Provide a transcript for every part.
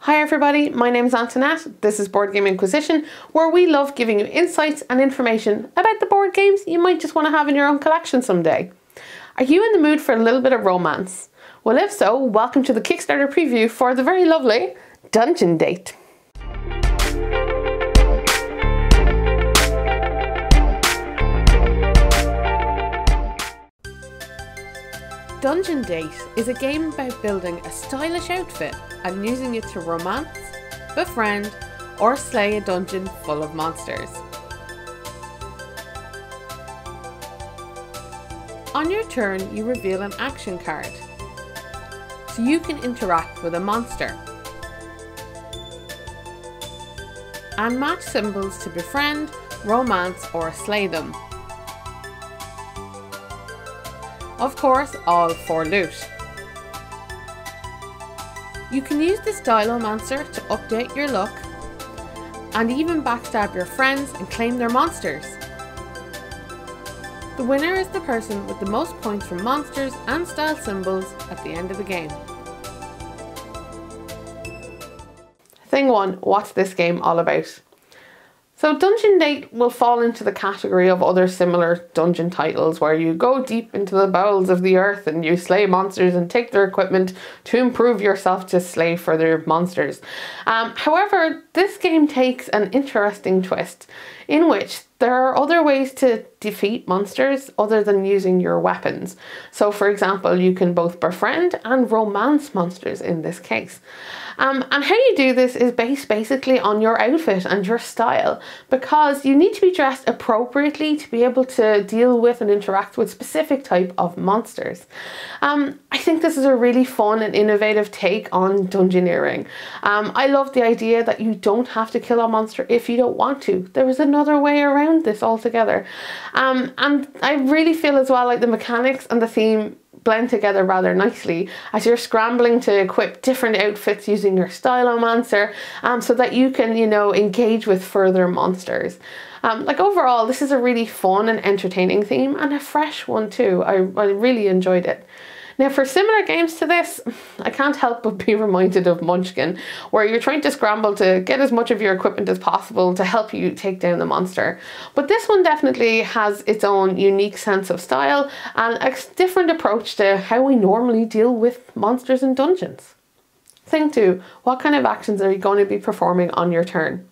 Hi everybody, my name is Antoinette. This is Board Game Inquisition, where we love giving you insights and information about the board games you might just want to have in your own collection someday. Are you in the mood for a little bit of romance? Well, if so, welcome to the Kickstarter preview for the very lovely Dungeon Date. Dungeon Date is a game about building a stylish outfit and using it to romance, befriend, or slay a dungeon full of monsters. On your turn, you reveal an action card, so you can interact with a monster. And match symbols to befriend, romance, or slay them. Of course, all for loot. You can use the Stylomancer to update your look and even backstab your friends and claim their monsters. The winner is the person with the most points from monsters and style symbols at the end of the game. Thing 1. What's this game all about? So Dungeon Date will fall into the category of other similar dungeon titles where you go deep into the bowels of the earth and you slay monsters and take their equipment to improve yourself to slay further monsters. Um, however, this game takes an interesting twist in which there are other ways to defeat monsters other than using your weapons. So for example, you can both befriend and romance monsters in this case. Um, and how you do this is based basically on your outfit and your style because you need to be dressed appropriately to be able to deal with and interact with specific type of monsters. Um, I think this is a really fun and innovative take on dungeoneering. Um, I love the idea that you don't have to kill a monster if you don't want to. There is another way around this altogether. Um, and I really feel as well like the mechanics and the theme blend together rather nicely as you're scrambling to equip different outfits using your Stylomancer um, so that you can, you know, engage with further monsters. Um, like overall, this is a really fun and entertaining theme and a fresh one too. I, I really enjoyed it. Now for similar games to this, I can't help but be reminded of Munchkin, where you're trying to scramble to get as much of your equipment as possible to help you take down the monster. But this one definitely has its own unique sense of style and a different approach to how we normally deal with monsters in dungeons. Thing two, what kind of actions are you going to be performing on your turn?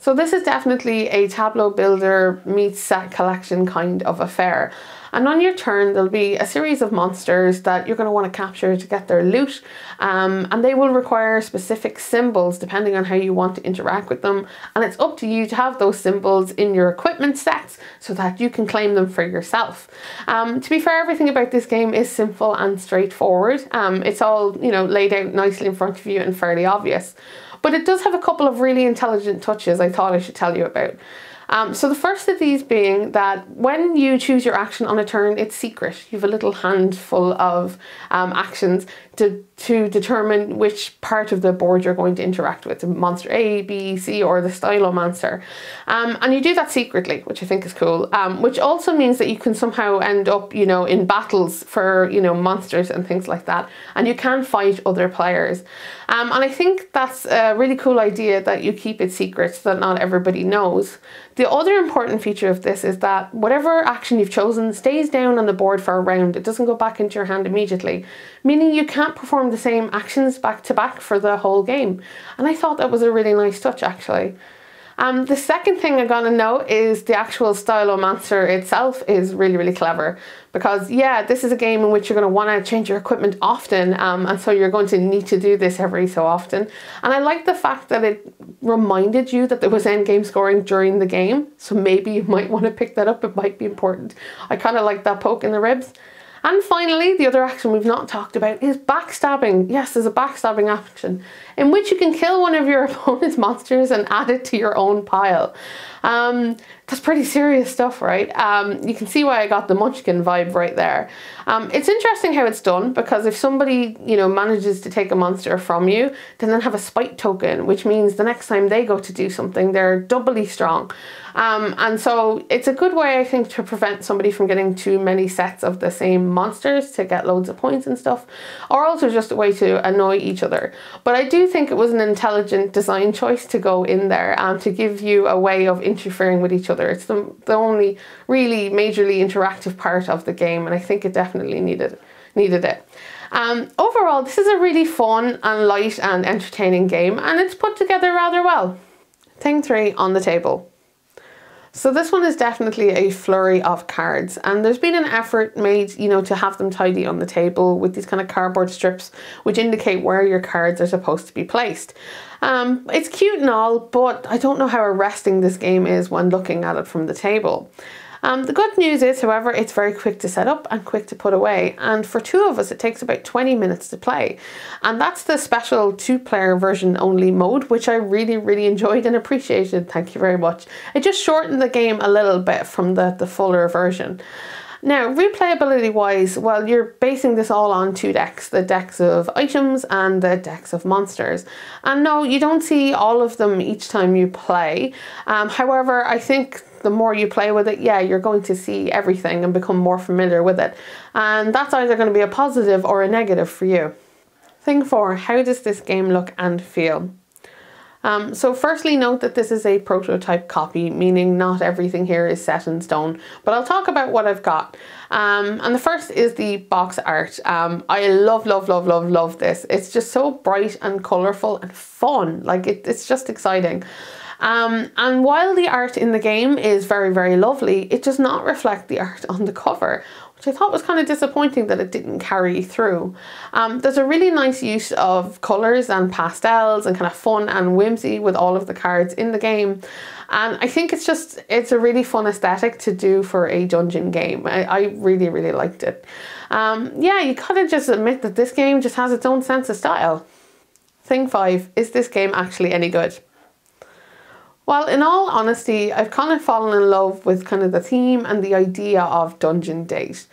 So this is definitely a tableau builder meets set collection kind of affair. And on your turn, there'll be a series of monsters that you're going to want to capture to get their loot. Um, and they will require specific symbols depending on how you want to interact with them. And it's up to you to have those symbols in your equipment sets so that you can claim them for yourself. Um, to be fair, everything about this game is simple and straightforward. Um, it's all, you know, laid out nicely in front of you and fairly obvious. But it does have a couple of really intelligent touches I thought I should tell you about. Um, so the first of these being that when you choose your action on a turn, it's secret. You have a little handful of um, actions to, to determine which part of the board you're going to interact with, the monster A, B, C, or the Stylomancer. Um, and you do that secretly, which I think is cool, um, which also means that you can somehow end up, you know, in battles for, you know, monsters and things like that. And you can fight other players. Um, and I think that's a really cool idea that you keep it secret so that not everybody knows. The other important feature of this is that whatever action you've chosen stays down on the board for a round. It doesn't go back into your hand immediately, meaning you can't perform the same actions back to back for the whole game. And I thought that was a really nice touch actually. Um, the second thing I'm gonna note is the actual Stylomancer itself is really, really clever because yeah, this is a game in which you're gonna wanna change your equipment often um, and so you're going to need to do this every so often. And I like the fact that it reminded you that there was end game scoring during the game. So maybe you might wanna pick that up, it might be important. I kind of like that poke in the ribs. And finally, the other action we've not talked about is backstabbing. Yes, there's a backstabbing action in which you can kill one of your opponent's monsters and add it to your own pile. Um, that's pretty serious stuff, right? Um, you can see why I got the Munchkin vibe right there. Um, it's interesting how it's done because if somebody, you know, manages to take a monster from you, then they have a spite token, which means the next time they go to do something, they're doubly strong. Um, and so it's a good way, I think, to prevent somebody from getting too many sets of the same monsters to get loads of points and stuff, or also just a way to annoy each other. But I do think it was an intelligent design choice to go in there and to give you a way of interfering with each other. It's the, the only really majorly interactive part of the game, and I think it definitely needed needed it. Um, overall, this is a really fun and light and entertaining game, and it's put together rather well. Thing three on the table. So this one is definitely a flurry of cards and there's been an effort made, you know, to have them tidy on the table with these kind of cardboard strips which indicate where your cards are supposed to be placed. Um, it's cute and all, but I don't know how arresting this game is when looking at it from the table. Um, the good news is, however, it's very quick to set up and quick to put away. And for two of us, it takes about 20 minutes to play. And that's the special two player version only mode, which I really, really enjoyed and appreciated. Thank you very much. It just shortened the game a little bit from the, the fuller version. Now, replayability wise, well, you're basing this all on two decks the decks of items and the decks of monsters. And no, you don't see all of them each time you play. Um, however, I think the more you play with it, yeah, you're going to see everything and become more familiar with it. And that's either going to be a positive or a negative for you. Thing four, how does this game look and feel? Um, so firstly note that this is a prototype copy, meaning not everything here is set in stone, but I'll talk about what I've got. Um, and the first is the box art. Um, I love, love, love, love, love this. It's just so bright and colourful and fun. Like it, it's just exciting. Um, and while the art in the game is very, very lovely, it does not reflect the art on the cover, which I thought was kind of disappointing that it didn't carry through. Um, there's a really nice use of colours and pastels and kind of fun and whimsy with all of the cards in the game. And I think it's just, it's a really fun aesthetic to do for a dungeon game. I, I really, really liked it. Um, yeah, you kind of just admit that this game just has its own sense of style. Thing five, is this game actually any good? Well, in all honesty, I've kind of fallen in love with kind of the theme and the idea of Dungeon Date.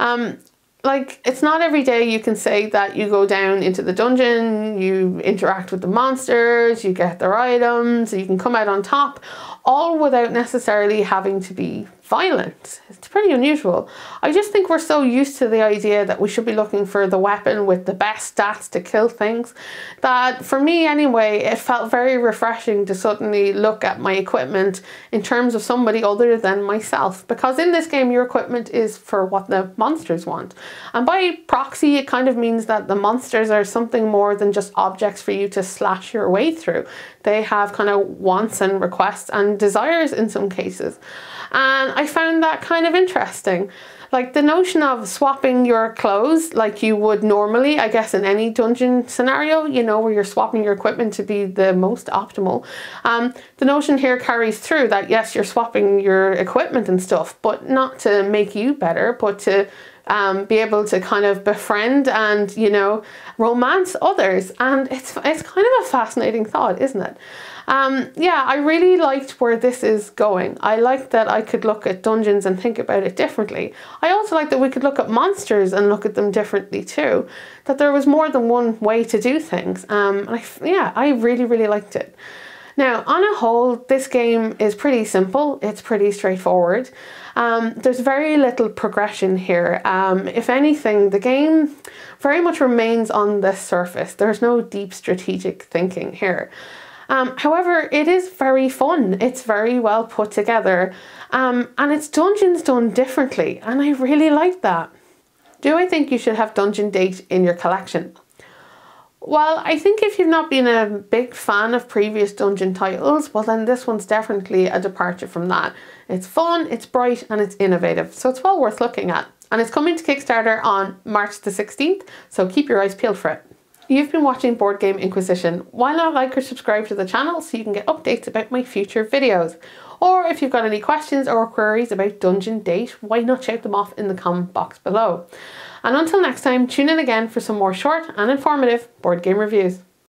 Um, like, it's not every day you can say that you go down into the dungeon, you interact with the monsters, you get their items, you can come out on top, all without necessarily having to be violent. It's pretty unusual. I just think we're so used to the idea that we should be looking for the weapon with the best stats to kill things that for me anyway, it felt very refreshing to suddenly look at my equipment in terms of somebody other than myself. Because in this game, your equipment is for what the monsters want. And by proxy, it kind of means that the monsters are something more than just objects for you to slash your way through. They have kind of wants and requests and desires in some cases. And I found that kind of interesting. Like the notion of swapping your clothes like you would normally, I guess, in any dungeon scenario, you know, where you're swapping your equipment to be the most optimal. Um, the notion here carries through that yes, you're swapping your equipment and stuff, but not to make you better, but to um, be able to kind of befriend and you know romance others and it's it's kind of a fascinating thought isn't it um, yeah, I really liked where this is going. I liked that I could look at dungeons and think about it differently. I also like that we could look at monsters and look at them differently too. That there was more than one way to do things. Um, and I, yeah, I really, really liked it. Now, on a whole, this game is pretty simple. It's pretty straightforward. Um, there's very little progression here. Um, if anything, the game very much remains on the surface. There's no deep strategic thinking here. Um, however, it is very fun. It's very well put together. Um, and it's dungeons done differently. And I really like that. Do I think you should have Dungeon Date in your collection? Well, I think if you've not been a big fan of previous dungeon titles, well then this one's definitely a departure from that. It's fun, it's bright and it's innovative, so it's well worth looking at. And it's coming to Kickstarter on March the 16th, so keep your eyes peeled for it. You've been watching Board Game Inquisition. Why not like or subscribe to the channel so you can get updates about my future videos? Or if you've got any questions or queries about Dungeon Date, why not shout them off in the comment box below. And until next time, tune in again for some more short and informative board game reviews.